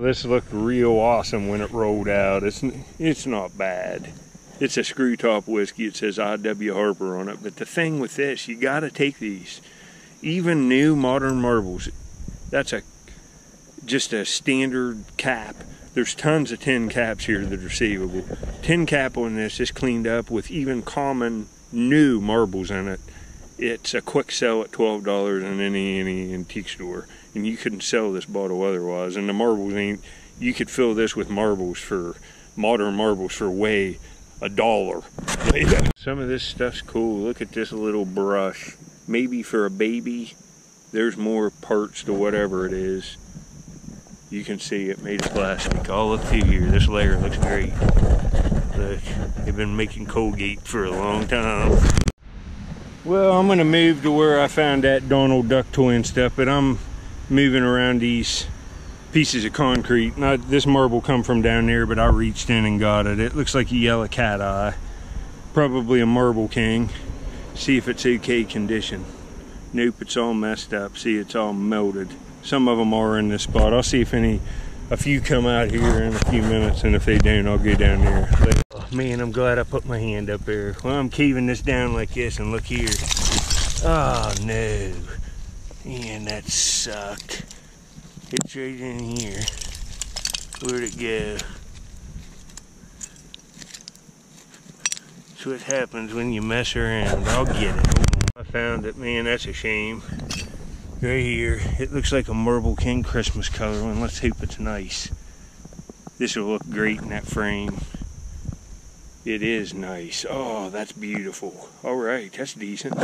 This looked real awesome when it rolled out. It's it's not bad. It's a screw top whiskey. It says I.W. Harper on it. But the thing with this, you got to take these. Even new modern marbles, that's a just a standard cap. There's tons of tin caps here that are receivable. Tin cap on this is cleaned up with even common new marbles in it. It's a quick sell at twelve dollars in any any antique store and you couldn't sell this bottle otherwise. And the marbles ain't, you could fill this with marbles for, modern marbles for way a dollar. Some of this stuff's cool. Look at this little brush. Maybe for a baby, there's more parts to whatever it is. You can see it made of plastic. I'll look through here. This layer looks great. Look, they've been making Colgate for a long time. Well, I'm gonna move to where I found that Donald Duck toy and stuff, but I'm moving around these pieces of concrete. Not this marble come from down there, but I reached in and got it. It looks like a yellow cat eye. Probably a marble king. See if it's okay condition. Nope, it's all messed up. See, it's all melted. Some of them are in this spot. I'll see if any, a few come out here in a few minutes, and if they don't, I'll go down there. Oh, man, I'm glad I put my hand up there. Well, I'm caving this down like this, and look here. Oh, no. And that sucked. It's right in here. Where'd it go? That's what happens when you mess around. I'll get it. I found it. Man, that's a shame. Right here. It looks like a Marble King Christmas color one. Let's hope it's nice. This will look great in that frame. It is nice. Oh, that's beautiful. All right, that's decent.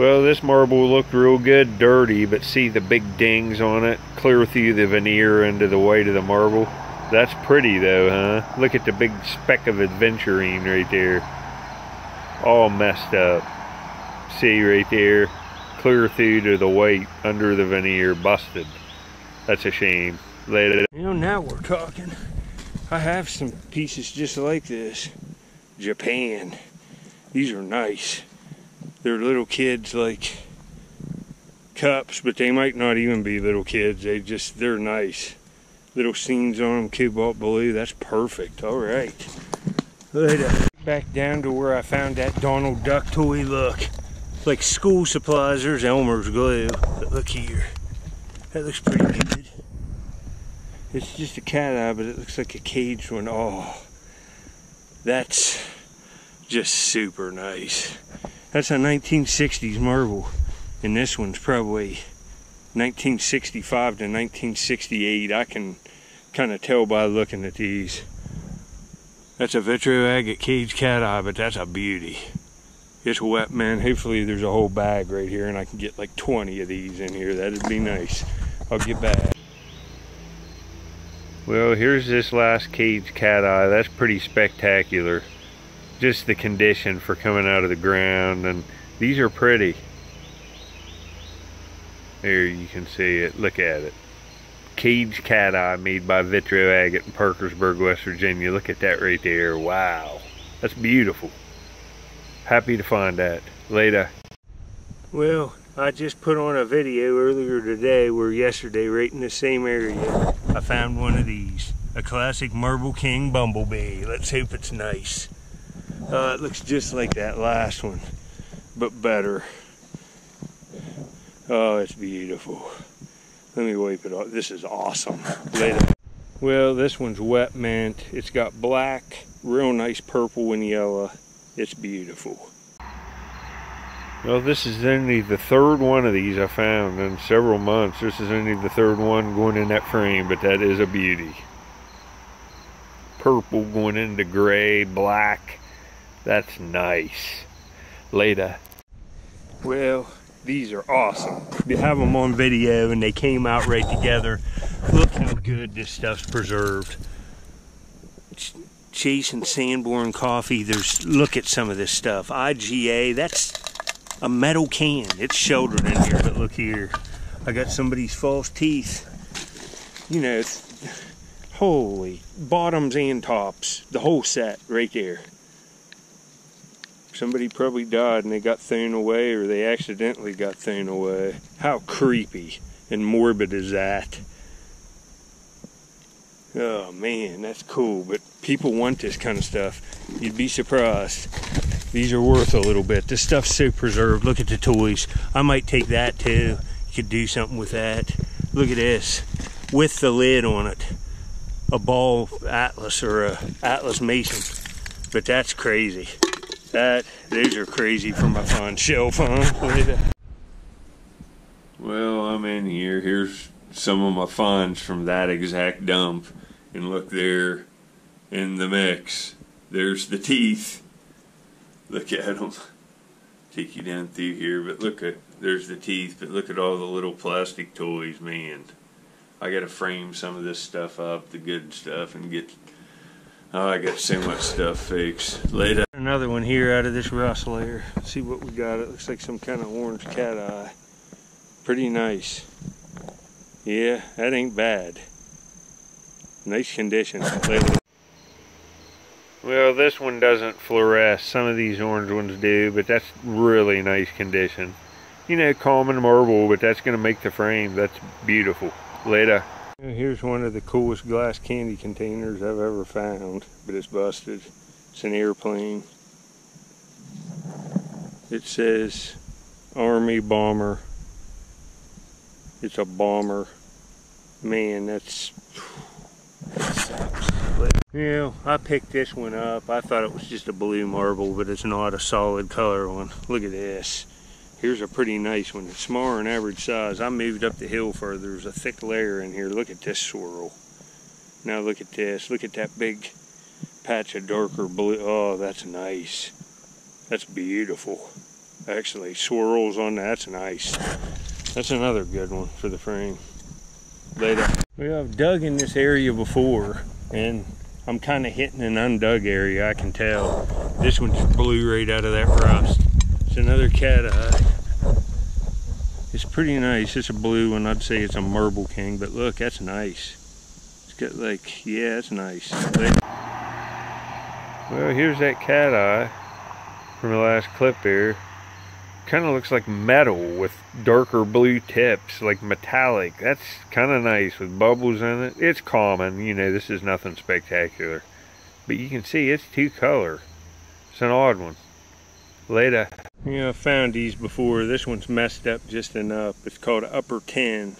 Well, this marble looked real good, dirty, but see the big dings on it, clear through the veneer into the white of the marble. That's pretty though, huh? Look at the big speck of aventurine right there. All messed up. See right there? Clear through to the white under the veneer, busted. That's a shame. Let You know, now we're talking. I have some pieces just like this. Japan. These are nice they're little kids like cups, but they might not even be little kids. They just, they're nice. Little scenes on them, cobalt blue, that's perfect. All right. Later. Back down to where I found that Donald Duck toy. Look, like school supplies. There's Elmer's glue. But look here. That looks pretty good. It's just a cat eye, but it looks like a caged one. Oh, that's just super nice. That's a 1960s marble. And this one's probably 1965 to 1968. I can kind of tell by looking at these. That's a vitro agate cage cat eye, but that's a beauty. It's wet, man. Hopefully there's a whole bag right here and I can get like 20 of these in here. That'd be nice. I'll get back. Well, here's this last cage cat eye. That's pretty spectacular just the condition for coming out of the ground and these are pretty. There you can see it. Look at it. Cage cat eye made by vitro agate in parkersburg west virginia. Look at that right there. Wow. That's beautiful. Happy to find that. Later. Well i just put on a video earlier today where yesterday right in the same area. I found one of these. A classic marble king bumblebee. Let's hope it's nice uh, it looks just like that last one, but better. Oh, it's beautiful. Let me wipe it off. This is awesome. Later. Well, this one's wet mint. It's got black, real nice purple and yellow. It's beautiful. Well, this is only the third one of these I found in several months. This is only the third one going in that frame, but that is a beauty. Purple going into gray, black, that's nice. Later. Well, these are awesome. We have them on video and they came out right together. Look how good this stuff's preserved. And Sanborn coffee. There's look at some of this stuff. IGA, that's a metal can. It's shouldered in here, but look here. I got somebody's false teeth. You know, holy bottoms and tops, the whole set right there somebody probably died and they got thrown away or they accidentally got thrown away. How creepy and morbid is that? Oh man, that's cool. But people want this kind of stuff. You'd be surprised. These are worth a little bit. This stuff's so preserved. Look at the toys. I might take that too. You could do something with that. Look at this. With the lid on it. A ball Atlas or a Atlas Mason. But that's crazy. That those are crazy for my fun shelf, huh? Well, I'm in here. Here's some of my finds from that exact dump. And look there in the mix. There's the teeth. Look at them. Take you down through here, but look at there's the teeth. But look at all the little plastic toys, man. I gotta frame some of this stuff up, the good stuff, and get. Oh, I got so much stuff fixed. Later. Another one here out of this rust layer. Let's see what we got. It looks like some kind of orange cat eye. Pretty nice. Yeah, that ain't bad. Nice condition. Later. Well, this one doesn't fluoresce. Some of these orange ones do, but that's really nice condition. You know, common marble, but that's going to make the frame. That's beautiful. Later. Here's one of the coolest glass candy containers I've ever found, but it's busted. It's an airplane. It says Army Bomber. It's a bomber. Man, that's yeah, I picked this one up. I thought it was just a blue marble, but it's not a solid color one. Look at this. Here's a pretty nice one. It's smaller than average size. I moved up the hill further. There's a thick layer in here. Look at this swirl. Now look at this. Look at that big patch of darker blue. Oh, that's nice. That's beautiful. Actually, swirls on that. That's nice. That's another good one for the frame. Later. Well, I've dug in this area before, and I'm kind of hitting an undug area, I can tell. This one's blew right out of that rust. It's another cat eye. It's pretty nice. It's a blue one. I'd say it's a marble king, but look, that's nice. It's got like, yeah, it's nice. Well, here's that cat eye from the last clip here kind of looks like metal with darker blue tips, like metallic. That's kind of nice with bubbles in it. It's common, you know, this is nothing spectacular. But you can see it's two color. It's an odd one. Later. Yeah, I found these before. This one's messed up just enough. It's called Upper 10.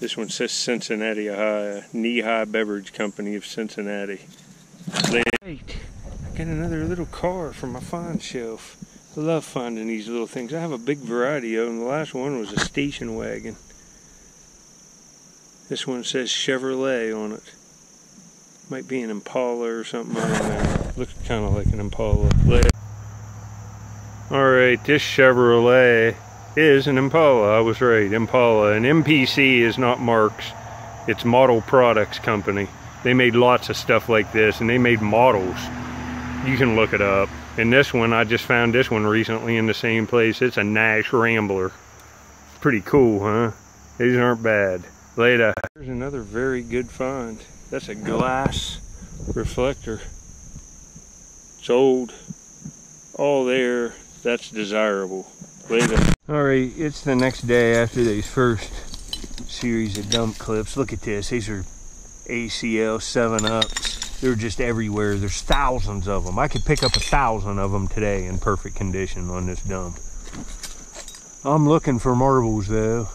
This one says Cincinnati, Ohio. Nehi Beverage Company of Cincinnati. Later. I got another little car from my find shelf. I love finding these little things. I have a big variety of them. The last one was a station wagon. This one says Chevrolet on it. Might be an Impala or something. I don't know. Looks kind of like an Impala. Alright, this Chevrolet is an Impala. I was right. Impala. And MPC is not Marx. It's Model Products Company. They made lots of stuff like this and they made models. You can look it up. And this one, I just found this one recently in the same place. It's a Nash Rambler. Pretty cool, huh? These aren't bad. Later. Here's another very good find. That's a glass reflector. It's old. All there. That's desirable. Alright, it's the next day after these first series of dump clips. Look at this. These are ACL 7-Ups they're just everywhere. There's thousands of them. I could pick up a thousand of them today in perfect condition on this dump. I'm looking for marbles though.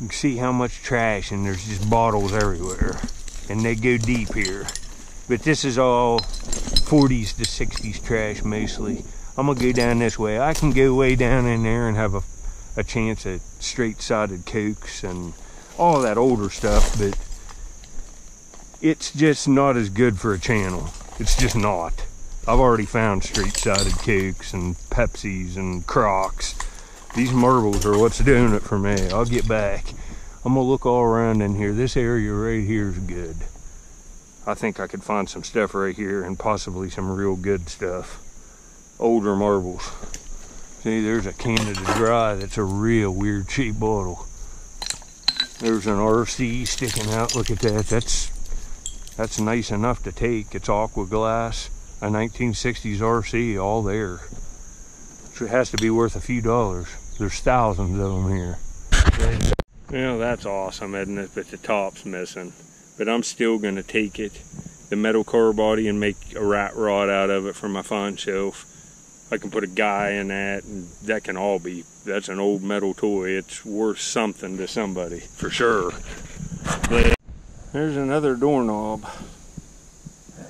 You can see how much trash and there's just bottles everywhere. And they go deep here. But this is all 40s to 60s trash mostly. I'm gonna go down this way. I can go way down in there and have a, a chance at straight-sided cokes and all that older stuff, but it's just not as good for a channel. It's just not. I've already found straight-sided cokes and Pepsis and Crocs. These marbles are what's doing it for me. I'll get back. I'm gonna look all around in here. This area right here is good. I think I could find some stuff right here and possibly some real good stuff. Older marbles. See, there's a Canada Dry that's a real weird cheap bottle. There's an RC sticking out. Look at that. That's that's nice enough to take. It's aqua glass, a 1960s RC, all there. So it has to be worth a few dollars. There's thousands of them here. Well, that's awesome, isn't it? But the top's missing. but I'm still going to take it, the metal car body, and make a rat rod out of it for my fine shelf. I can put a guy in that, and that can all be, that's an old metal toy. It's worth something to somebody, for sure. But there's another doorknob.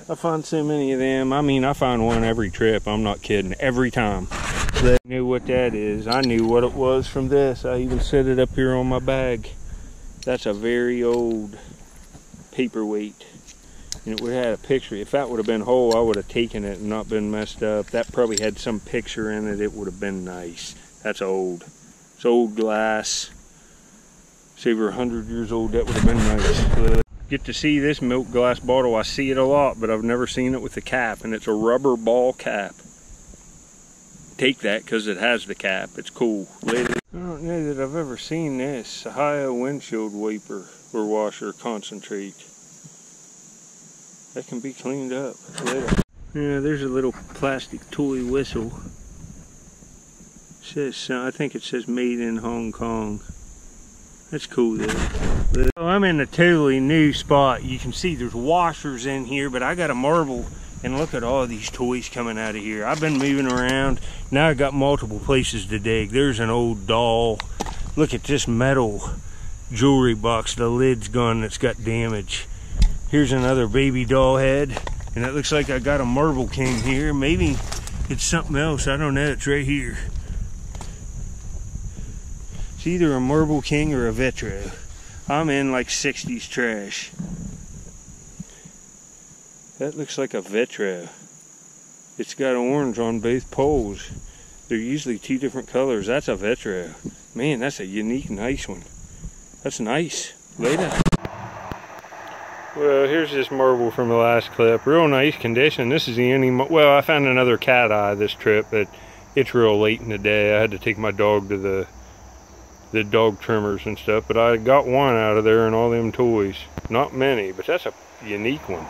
I find so many of them. I mean, I find one every trip. I'm not kidding. Every time. I knew what that is. I knew what it was from this. I even set it up here on my bag. That's a very old paperweight. And it would have had a picture. If that would have been whole, I would have taken it and not been messed up. That probably had some picture in it. It would have been nice. That's old. It's old glass. Say we're 100 years old, that would have been nice. Get to see this milk glass bottle. I see it a lot, but I've never seen it with the cap. And it's a rubber ball cap. Take that because it has the cap. It's cool. Later. I don't know that I've ever seen this. Ohio windshield wiper or washer concentrate. That can be cleaned up later. Yeah, there's a little plastic toy whistle. It says, I think it says made in Hong Kong. That's cool though. So I'm in a totally new spot. You can see there's washers in here, but I got a marble and look at all these toys coming out of here. I've been moving around. Now I've got multiple places to dig. There's an old doll. Look at this metal jewelry box. The lid's gone. It's got damage. Here's another baby doll head. And it looks like I got a Marble King here. Maybe it's something else. I don't know. It's right here. It's either a Marble King or a Vitro. I'm in like 60s trash. That looks like a Vitro. It's got orange on both poles. They're usually two different colors. That's a Vitro. Man, that's a unique, nice one. That's nice. Later. Well, here's this marble from the last clip. Real nice condition. This is the only, well, I found another cat eye this trip, but it's real late in the day. I had to take my dog to the the dog trimmers and stuff, but I got one out of there and all them toys. Not many, but that's a unique one.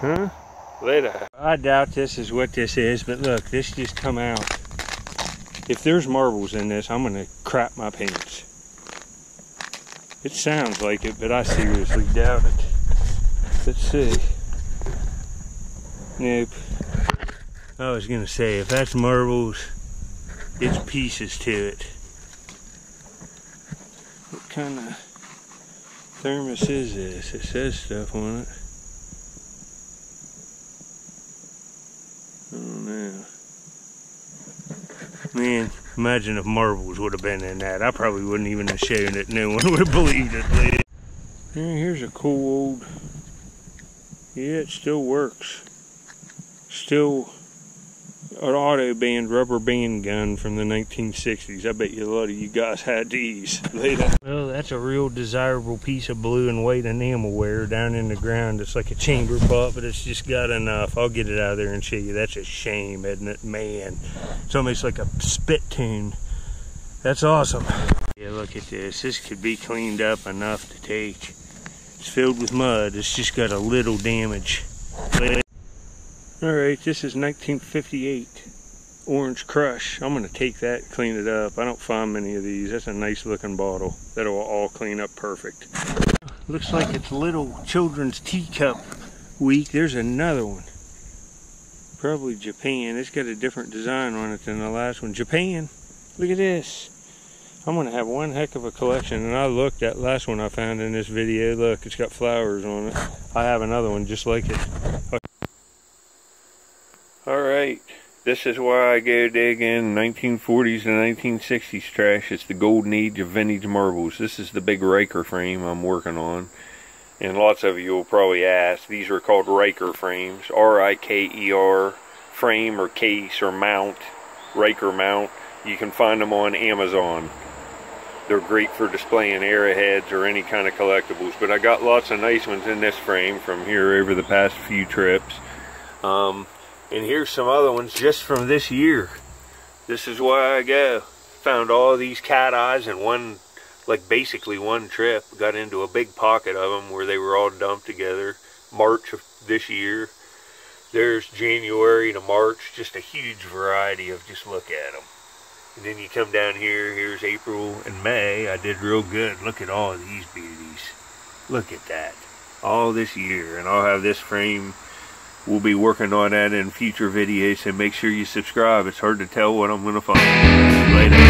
Huh? Later. I doubt this is what this is, but look, this just come out. If there's marbles in this, I'm gonna crap my pants. It sounds like it, but I seriously doubt it. Let's see. Nope. I was gonna say, if that's marbles, it's pieces to it. What kind of thermos is this? It says stuff on it. Oh no. Man, Imagine if marbles would have been in that. I probably wouldn't even have shown it. No one would have believed it. here's a cool old... Yeah, it still works. Still an auto band rubber band gun from the 1960s. I bet you a lot of you guys had these. Well, that's a real desirable piece of blue and white enamelware down in the ground. It's like a chamber pot, but it's just got enough. I'll get it out of there and show you. That's a shame, isn't it? Man, it's almost like a spittoon. That's awesome. Yeah, look at this. This could be cleaned up enough to take. It's filled with mud. It's just got a little damage. Alright, this is 1958 Orange Crush. I'm going to take that clean it up. I don't find many of these. That's a nice looking bottle. That'll all clean up perfect. Looks like it's little children's teacup week. There's another one. Probably Japan. It's got a different design on it than the last one. Japan. Look at this. I'm going to have one heck of a collection. And I looked at last one I found in this video. Look, it's got flowers on it. I have another one just like it. Alright, this is why I go digging 1940s and 1960s trash. It's the golden age of vintage marbles. This is the big Riker frame I'm working on. And lots of you will probably ask, these are called Riker frames. R-I-K-E-R frame or case or mount, Riker mount. You can find them on Amazon. They're great for displaying arrowheads or any kind of collectibles. But I got lots of nice ones in this frame from here over the past few trips. Um, and here's some other ones just from this year. This is why I go. Found all these cat eyes in one, like basically one trip. Got into a big pocket of them where they were all dumped together. March of this year. There's January to March. Just a huge variety of just look at them. And then you come down here, here's April and May. I did real good. Look at all these beauties. Look at that. all this year. And I'll have this frame. We'll be working on that in future videos. And make sure you subscribe. It's hard to tell what I'm going to find. Later.